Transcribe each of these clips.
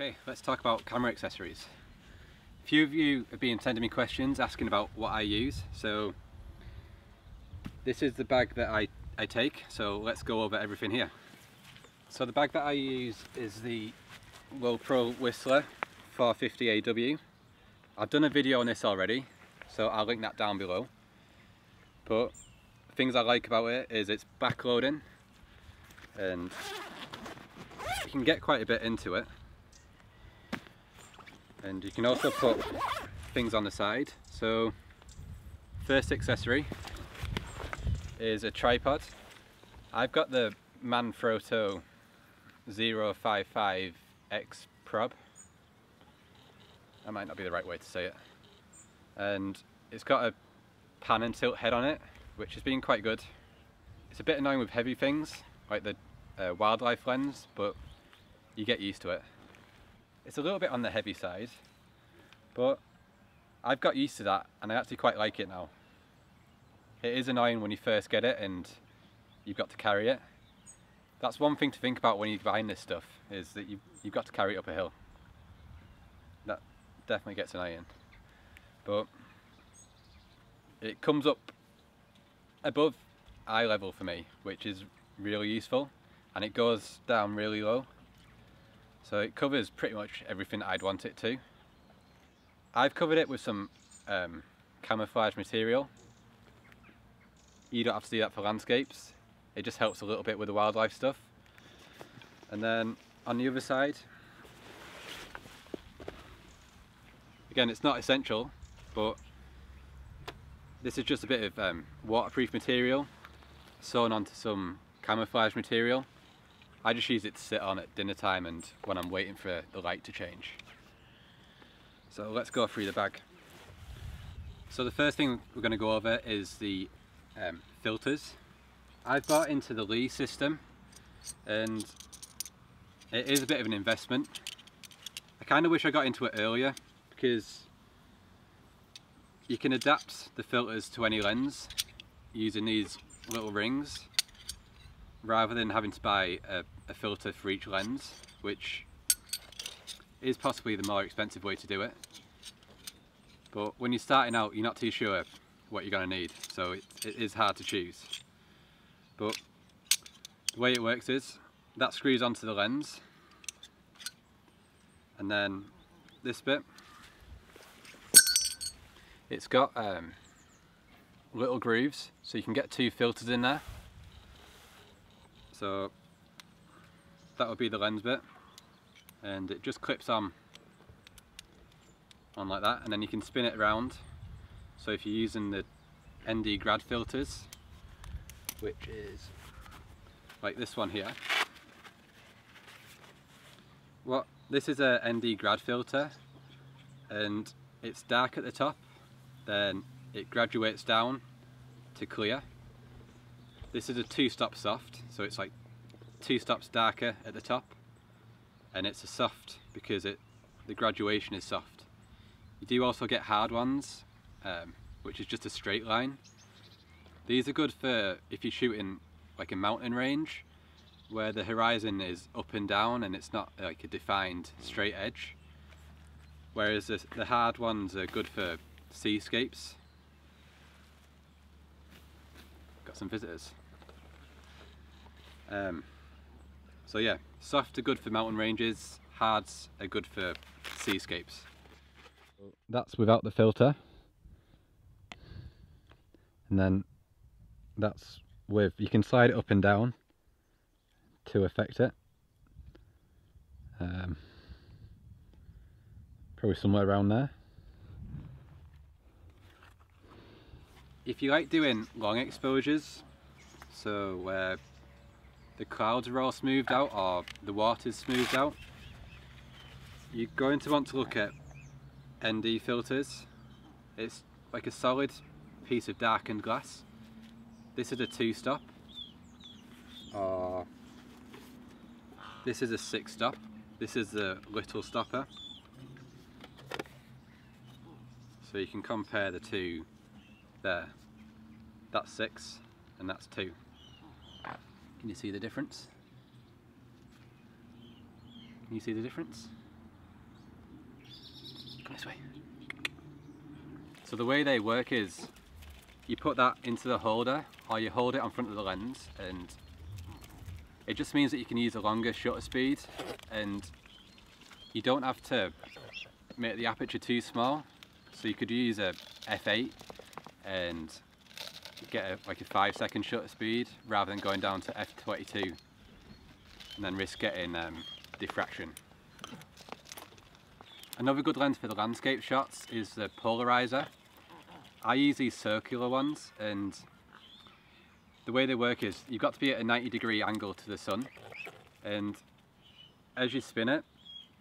Okay, let's talk about camera accessories. A few of you have been sending me questions asking about what I use, so this is the bag that I, I take, so let's go over everything here. So the bag that I use is the Pro Whistler 450AW. I've done a video on this already, so I'll link that down below. But things I like about it is it's backloading and you can get quite a bit into it and you can also put things on the side. So first accessory is a tripod. I've got the Manfrotto 055X Prob that might not be the right way to say it. And it's got a pan and tilt head on it which has been quite good. It's a bit annoying with heavy things like the uh, wildlife lens but you get used to it. It's a little bit on the heavy side, but I've got used to that and I actually quite like it now. It is annoying when you first get it and you've got to carry it. That's one thing to think about when you're buying this stuff, is that you've, you've got to carry it up a hill. That definitely gets annoying. But it comes up above eye level for me, which is really useful, and it goes down really low, so it covers pretty much everything I'd want it to. I've covered it with some um, camouflage material. You don't have to do that for landscapes. It just helps a little bit with the wildlife stuff. And then on the other side, again it's not essential, but this is just a bit of um, waterproof material sewn onto some camouflage material I just use it to sit on at dinner time and when I'm waiting for the light to change. So let's go through the bag. So the first thing we're going to go over is the um, filters. I've bought into the Lee system and it is a bit of an investment. I kind of wish I got into it earlier because you can adapt the filters to any lens using these little rings rather than having to buy a, a filter for each lens, which is possibly the more expensive way to do it. But when you're starting out, you're not too sure what you're going to need, so it, it is hard to choose. But the way it works is, that screws onto the lens, and then this bit, it's got um, little grooves, so you can get two filters in there. So that would be the lens bit. And it just clips on on like that. And then you can spin it around. So if you're using the ND grad filters which is like this one here. What this is a ND grad filter. And it's dark at the top. Then it graduates down to clear. This is a two-stop soft, so it's like two stops darker at the top, and it's a soft because it the graduation is soft. You do also get hard ones, um, which is just a straight line. These are good for if you're shooting like a mountain range, where the horizon is up and down and it's not like a defined straight edge. Whereas the, the hard ones are good for seascapes. Got some visitors. Um, so yeah, soft are good for mountain ranges, hards are good for seascapes. That's without the filter. And then that's with, you can slide it up and down to affect it. Um, probably somewhere around there. If you like doing long exposures, so where the clouds are all smoothed out or the water's smoothed out, you're going to want to look at ND filters. It's like a solid piece of darkened glass. This is a two stop. Or this is a six stop. This is the little stopper. So you can compare the two there. That's six and that's two. Can you see the difference? Can you see the difference? this way. So the way they work is you put that into the holder or you hold it on front of the lens and it just means that you can use a longer shutter speed and you don't have to make the aperture too small so you could use a f8 and get a, like a 5 second shutter speed rather than going down to f22 and then risk getting um, diffraction. Another good lens for the landscape shots is the polarizer. I use these circular ones and the way they work is you've got to be at a 90 degree angle to the sun and as you spin it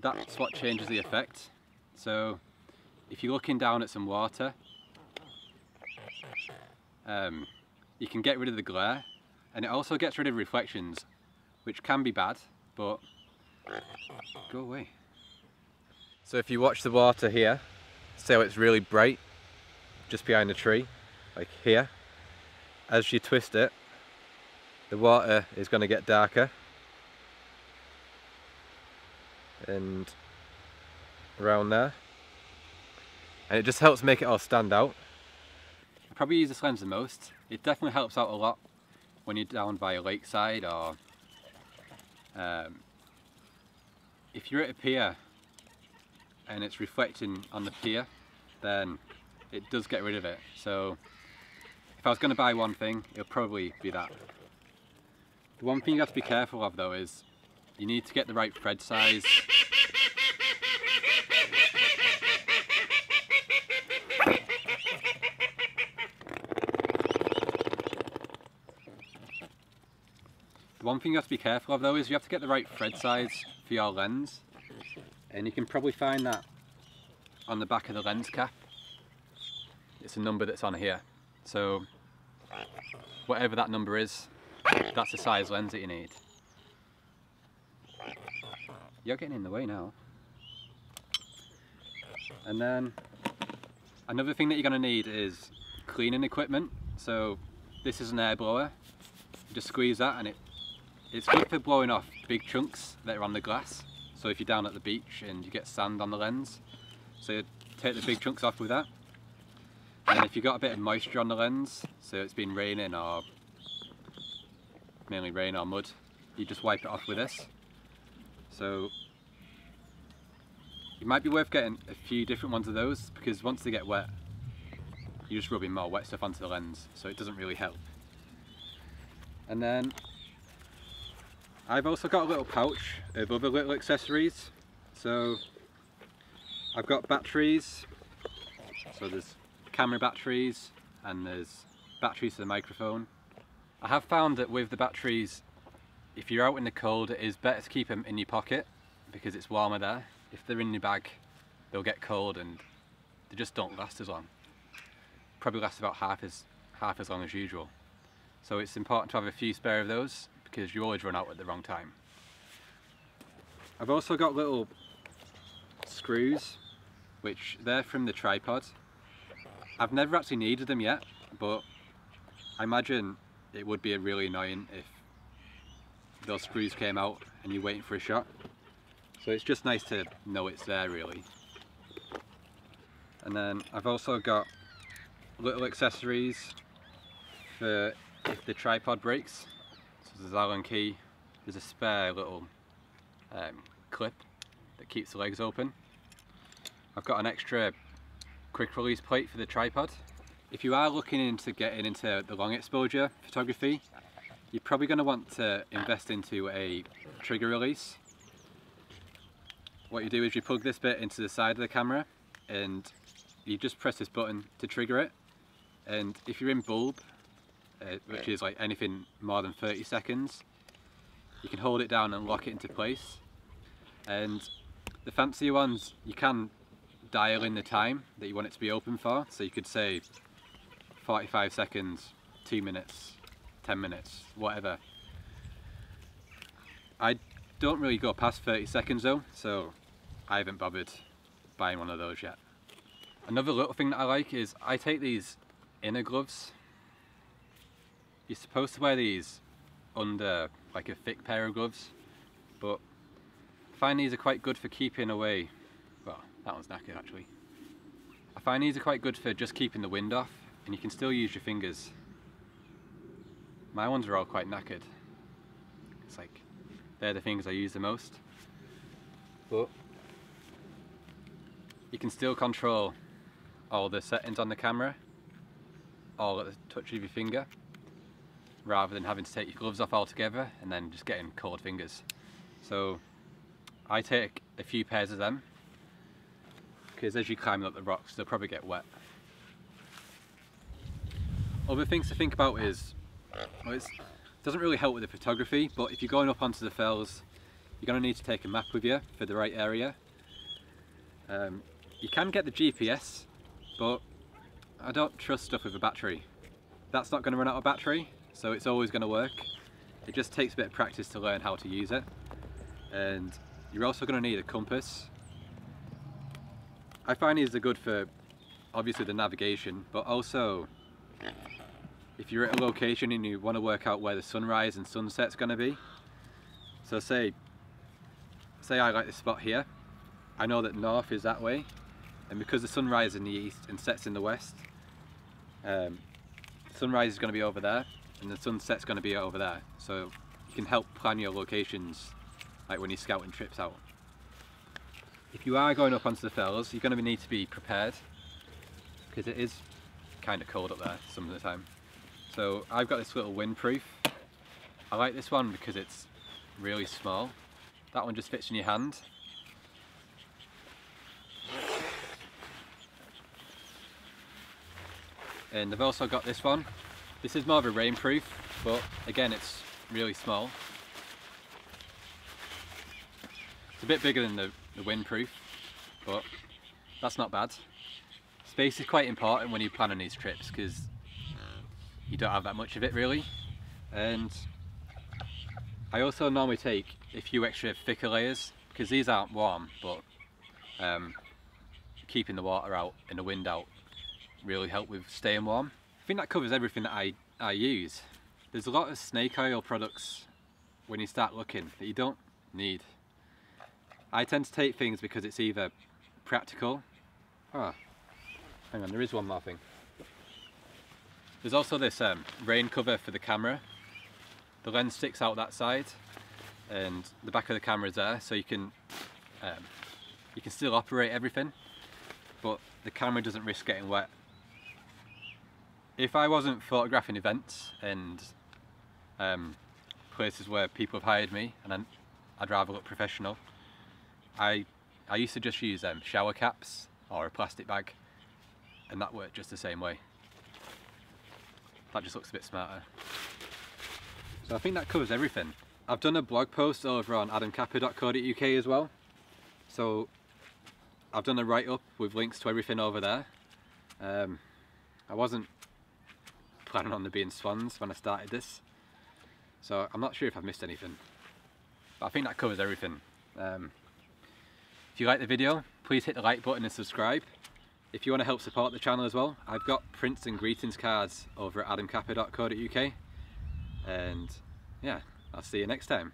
that's what changes the effect so if you're looking down at some water um, you can get rid of the glare and it also gets rid of reflections which can be bad but go away. So if you watch the water here see how it's really bright just behind the tree like here as you twist it, the water is going to get darker. And around there. And it just helps make it all stand out. Probably use this lens the most. It definitely helps out a lot when you're down by a lakeside or um, if you're at a pier and it's reflecting on the pier then it does get rid of it so if I was going to buy one thing, it'll probably be that. The one thing you have to be careful of though is you need to get the right thread size. The one thing you have to be careful of though is you have to get the right thread size for your lens and you can probably find that on the back of the lens cap. It's a number that's on here. So whatever that number is, that's the size lens that you need. You're getting in the way now. And then another thing that you're going to need is cleaning equipment. So this is an air blower. You just squeeze that and it it's good for blowing off big chunks that are on the glass. So if you're down at the beach and you get sand on the lens, so you take the big chunks off with that. And if you've got a bit of moisture on the lens, so it's been raining or mainly rain or mud, you just wipe it off with this. So it might be worth getting a few different ones of those because once they get wet, you're just rubbing more wet stuff onto the lens, so it doesn't really help. And then I've also got a little pouch of other little accessories. So I've got batteries, so there's camera batteries and there's batteries for the microphone. I have found that with the batteries, if you're out in the cold, it is better to keep them in your pocket because it's warmer there. If they're in your bag, they'll get cold and they just don't last as long. Probably last about half as half as long as usual. So it's important to have a few spare of those because you always run out at the wrong time. I've also got little screws which they're from the tripod I've never actually needed them yet, but I imagine it would be really annoying if those screws came out and you're waiting for a shot. So it's just nice to know it's there really. And then I've also got little accessories for if the tripod breaks. There's Allen key, there's a spare little um, clip that keeps the legs open. I've got an extra quick release plate for the tripod. If you are looking into getting into the long exposure photography, you're probably going to want to invest into a trigger release. What you do is you plug this bit into the side of the camera and you just press this button to trigger it and if you're in bulb, uh, which is like anything more than 30 seconds, you can hold it down and lock it into place and the fancier ones you can dial in the time that you want it to be open for. So you could say 45 seconds, 2 minutes, 10 minutes, whatever. I don't really go past 30 seconds though, so I haven't bothered buying one of those yet. Another little thing that I like is I take these inner gloves. You're supposed to wear these under like a thick pair of gloves, but I find these are quite good for keeping away well, that one's knackered actually. I find these are quite good for just keeping the wind off and you can still use your fingers. My ones are all quite knackered. It's like, they're the things I use the most. But you can still control all the settings on the camera all at the touch of your finger rather than having to take your gloves off altogether and then just getting cold fingers. So I take a few pairs of them because as you climb up the rocks they'll probably get wet. Other things to think about is, well, it doesn't really help with the photography but if you're going up onto the fells you're going to need to take a map with you for the right area. Um, you can get the GPS but I don't trust stuff with a battery. That's not going to run out of battery so it's always going to work. It just takes a bit of practice to learn how to use it. And you're also going to need a compass. I find these are good for obviously the navigation but also if you're at a location and you want to work out where the sunrise and sunset's going to be. So say say I like this spot here. I know that north is that way. And because the sun rises in the east and sets in the west um, sunrise is going to be over there and the sunset's going to be over there so you can help plan your locations like when you're scouting trips out. If you are going up onto the fells you're going to need to be prepared because it is kind of cold up there some of the time. So I've got this little windproof. I like this one because it's really small. That one just fits in your hand and they've also got this one this is more of a rainproof but again it's really small. It's a bit bigger than the, the windproof but that's not bad. Space is quite important when you plan on these trips because you don't have that much of it really. And I also normally take a few extra thicker layers because these aren't warm but um, keeping the water out and the wind out really help with staying warm. I think that covers everything that I, I use. There's a lot of snake oil products when you start looking that you don't need. I tend to take things because it's either practical, ah, hang on, there is one more thing. There's also this um, rain cover for the camera. The lens sticks out that side and the back of the camera is there so you can um, you can still operate everything but the camera doesn't risk getting wet if I wasn't photographing events and um, places where people have hired me and I'd rather look professional, I, I used to just use um, shower caps or a plastic bag and that worked just the same way. That just looks a bit smarter. So I think that covers everything. I've done a blog post over on adamkappa.co.uk as well. So I've done a write-up with links to everything over there. Um, I wasn't planning on there being swans when I started this. So I'm not sure if I've missed anything. But I think that covers everything. Um, if you like the video, please hit the like button and subscribe. If you want to help support the channel as well, I've got prints and greetings cards over at adamkappa.co.uk. And yeah, I'll see you next time.